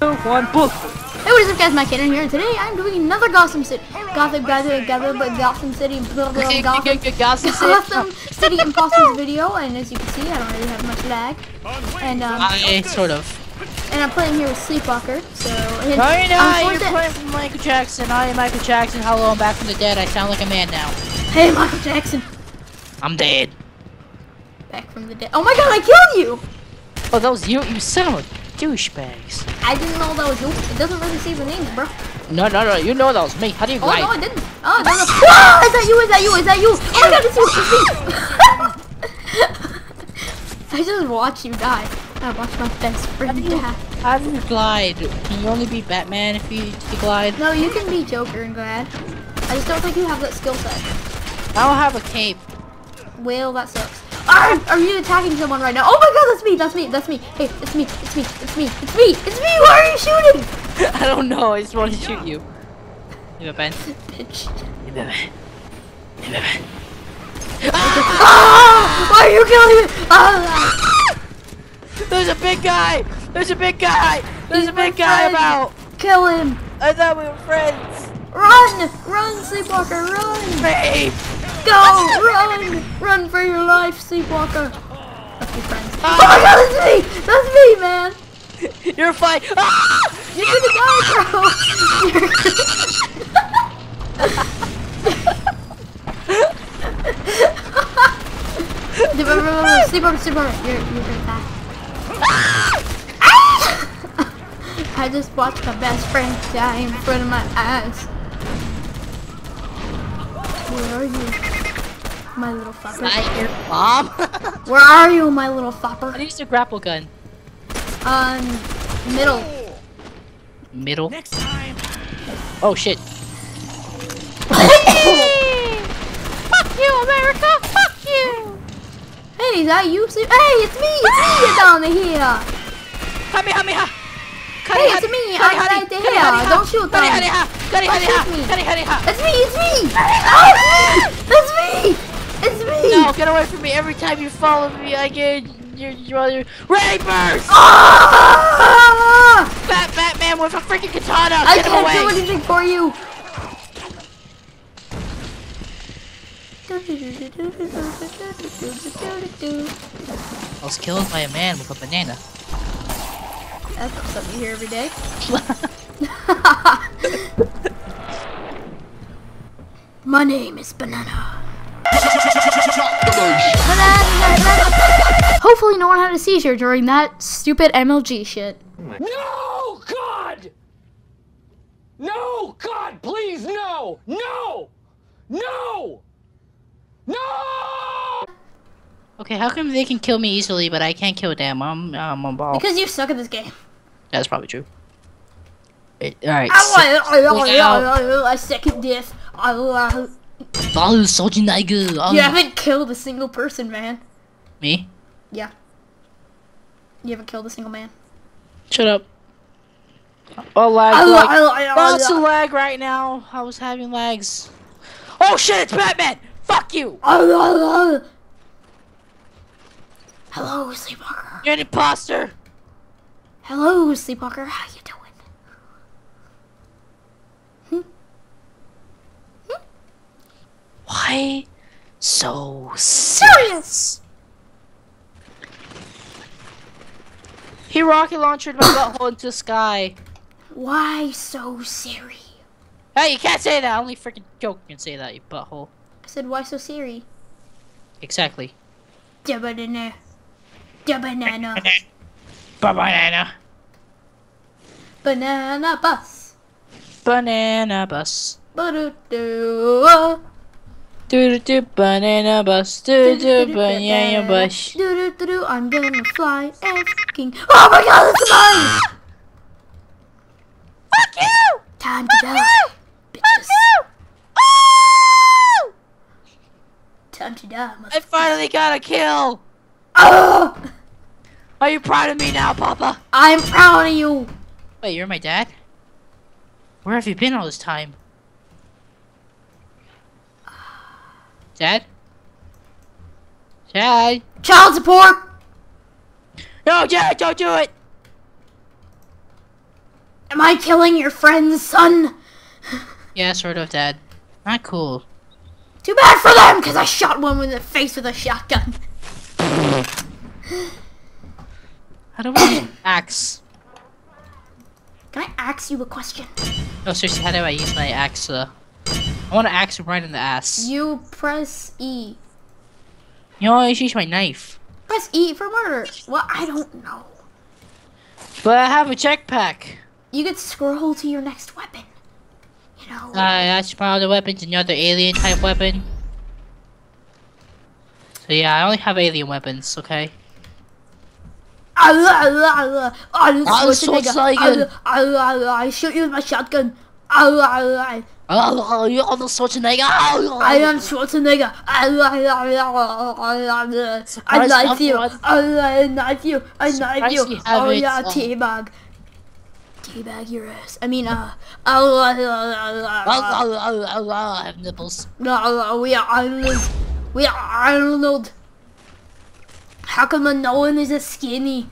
one, book. Hey, what is up guys, Mike Canine here, and today I'm doing another Gotham City, Gotham, Gotham, Gotham, but Gotham City, blah, blah, Gotham, Gotham City. Gotham City Imposters video, and as you can see, I don't really have much lag, and um, I sort of. and I'm playing here with Sleepwalker, so, and Right now, I'm you're playing from Michael Jackson. I am Michael Jackson. Hello, I'm back from the dead. I sound like a man now. Hey, Michael Jackson, I'm dead. back from the dead, oh my god, I killed you! Oh, that was you. You a douchebags. I didn't know that was you, it doesn't really say the names, bro. No, no, no. You know that was me. How do you Oh, lie? no, I didn't. Oh, no, no. Ah, is that you? Is that you? Is that you? Oh my god, it's you. It's me. I just watched you die. I watched my best friend die. How do you glide? Can you only be Batman if you, if you glide? No, you can be Joker and Glad. I just don't think you have that skill set. I don't have a cape. Well, that sucks. Ah, are you attacking someone right now? Oh my god, that's me. That's me. That's me. Hey, it's me. It's me. It's me. It's me. It's me. Why are you shooting? I don't know. I just want to shoot you. You Ben. Bitch. You Ben. You Ben. Ah! Why are you killing me? Ah! There's a big guy. There's a big guy. There's He's a big guy friend. about. Kill him. I thought we were friends. Run! Run, Sleepwalker, run! Babe. Go! Run! Run for your life, Sleepwalker! Let's be friends. Ah. Oh my god, that's me! That's me, man! You're fine. Ah! You're gonna die, bro! Sleepwalker, Sleepwalker, you're, you're gonna die. I just watched my best friend die in front of my eyes. Where are you? My little fucker. I your mom. Where are you, my little fopper? I used a grapple gun. Um, middle. Middle. Next time. Oh shit. Fuck you, America! Fuck you! Hey, is that you? Sleep- Hey, it's me! It's me you're down here! Kamehameha. Hey, it's me! I'm right there! Don't shoot them! Don't shoot me. It's me! It's me! Oh, it's me! It's me! No, get away from me! Every time you follow me, I get your your, your rapers. Ah! Bat Batman with a freaking katana. I get him can't away. do anything for you! I was killed by a man with a banana. That's not something you hear every day. My name is Banana. Hopefully no one had a seizure during that stupid MLG shit. No, God! No, God, please, no! No! No! No! okay, how come they can kill me easily, but I can't kill them? I'm I'm a ball. Because you suck at this game. That's probably true. All right. I second death. You Follow Soldier Niger. Um. haven't killed a single person, man. Me? Yeah. You haven't killed a single man. Shut up. Oh, lag. lag. Lots of lag right now. I was having lags. Oh shit! It's Batman. Fuck you. Hello, Sleepwalker. You're an imposter. Hello, Sleepwalker. How you doing? Why so serious? He rocket launched my butthole into the sky. Why so serious? Hey, you can't say that. Only freaking joke can say that, you butthole. I said, why so serious? Exactly. Da banana. Da banana. Banana. banana bus. Banana bus. Ba-do-do. Do do do banana bus. Do do banana bus. Do-do-do-do. I'm gonna fly F-king. Oh my god, that's mine! Fuck you! Time to die, bitches. Oh! Time to die, I finally got a kill. Oh! Are you proud of me now, Papa? I'm proud of you. Wait, you're my dad? Where have you been all this time? Dad? Dad? Child support. No, Dad, don't do it! Am I killing your friend's son? Yeah, sort of, Dad. Not cool. Too bad for them, because I shot one in the face with a shotgun. How do I use axe? Can I ask you a question? No, seriously, how do I use my axe? Uh, I want to axe him right in the ass. You press E. You know, I use my knife. Press E for murder. Well, I don't know. But I have a jetpack. You could scroll to your next weapon. You know. Uh, that's one of the weapons, another alien type weapon. So yeah, I only have alien weapons, okay? I shoot you with my shotgun. Oh, you're on the Schwarzenegger! I am Schwarzenegger. Allah. I Surprise knife you. I knife you. I knife you. you Oh yeah, uh, teabag. Teabag your ass. I mean, uh, Oh, oh, oh, oh, oh, I have nipples. No, we are Arnold. We are Arnold. How come no one is a skinny?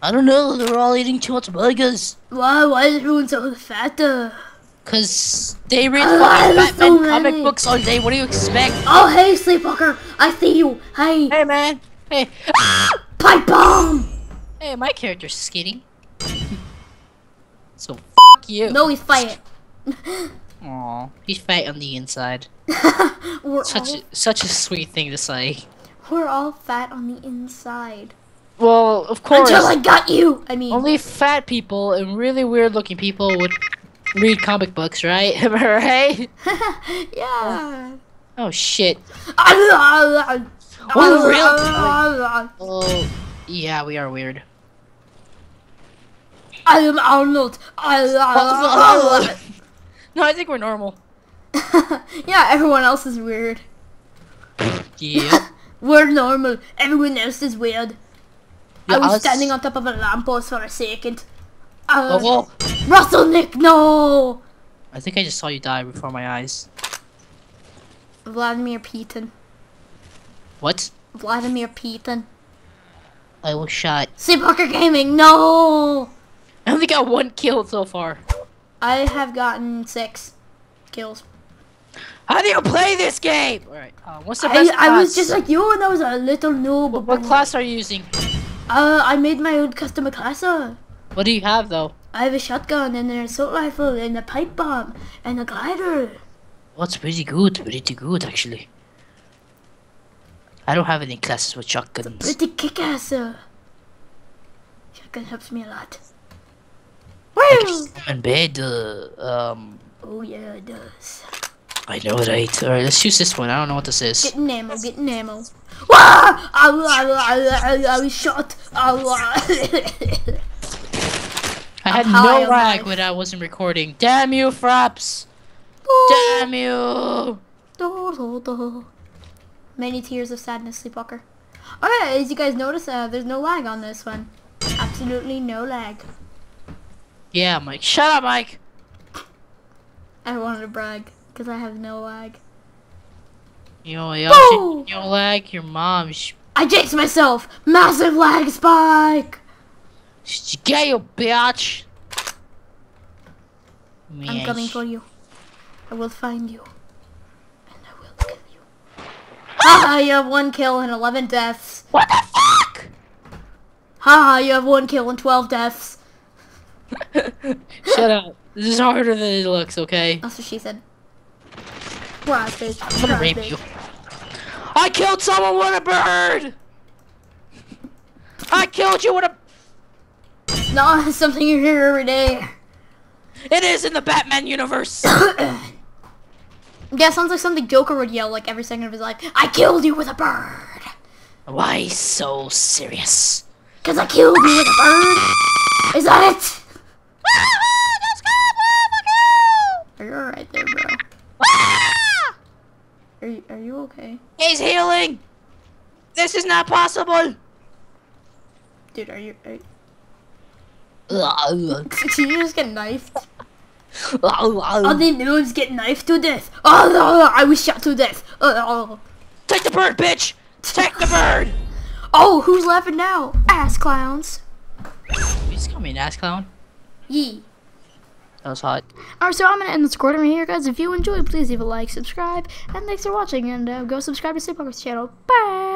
I don't know, they're all eating too much burgers. Why, why is everyone so fat? Uh? Cause they read Oh, there's so Batman comic books all day, what do you expect? Oh, hey, Sleepwalker. I see you. Hey, Hey man! Hey! pipe bomb. Hey, my character's skinny. so fuck you. No, he's fight. Aw, he's fat on the inside. Such all, a, such a sweet thing to say. we're all fat on the inside. Well, of course, Until I got you. I mean, only fat people and really weird looking people would read comic books, right? Am I right? yeah. Oh shit. Oh, Oh, Oh, yeah, we are weird. I am Arnold. I No, I think we're normal. yeah, everyone else is weird. Yeah. We're normal. Everyone else is weird. I was standing on top of a lamppost for a second. Uh, Oh, Russell Nick, no! I think I just saw you die before my eyes. Vladimir Putin. What? Vladimir Putin. I was shot. Sleepwalker Gaming, no! I only got one kill so far. I have gotten six kills. How do you play this game? Alright, uh, what's the I, best I was just like you and I was a little noob. What, what class are you using? Uh, I made my own custom class. uh. What do you have though? I have a shotgun and an assault rifle and a pipe bomb and a glider. What's pretty good, pretty good actually. I don't have any classes with shotguns. Pretty kick-ass. Shotgun helps me a lot. Woo! I'm in bed, uh, um, Oh yeah, it does. I know right. Alright, let's use this one. I don't know what this is. Getting ammo, getting ammo. Wah! I, was shot. I, I had no lag when I wasn't recording. Damn you, Fraps! Damn you! Many tears of sadness, Sleepwalker. Alright, as you guys notice, uh, there's no lag on this one. Absolutely no lag. Yeah, Mike. Shut up, Mike! I wanted to brag, because I have no lag. You know, you Woo! you lag your mom. She, I jinxed myself! Massive lag spike! get you, bitch! I'm coming for you. I will find you. And I will kill you. Haha, you have one kill and 11 deaths. What the fuck? Haha, you have one kill and 12 deaths. Shut up. This is harder than it looks, okay? That's what she said. I'm gonna rape you. I killed someone with a bird! I killed you with a. No, it's something you hear every day. It is in the Batman universe! Yeah, sounds like something Joker would yell like every second of his life. I killed you with a bird! Why so serious? Cause I killed you with a bird! Is that it? Are you alright there, bro? Are you, are you okay? He's healing! This is not possible! Dude, are you... Are you did you just get knifed? All the noobs get knifed to death. Oh, I was shot to death. Oh, Take the bird, bitch! Take the bird! oh, who's laughing now? Ass clowns. You just call me an ass clown? Yee. That was hot. Alright, so I'm gonna end this recording right here, guys. If you enjoyed, please leave a like, subscribe, and thanks for watching. And uh, go subscribe to Sleepwalker's channel. Bye.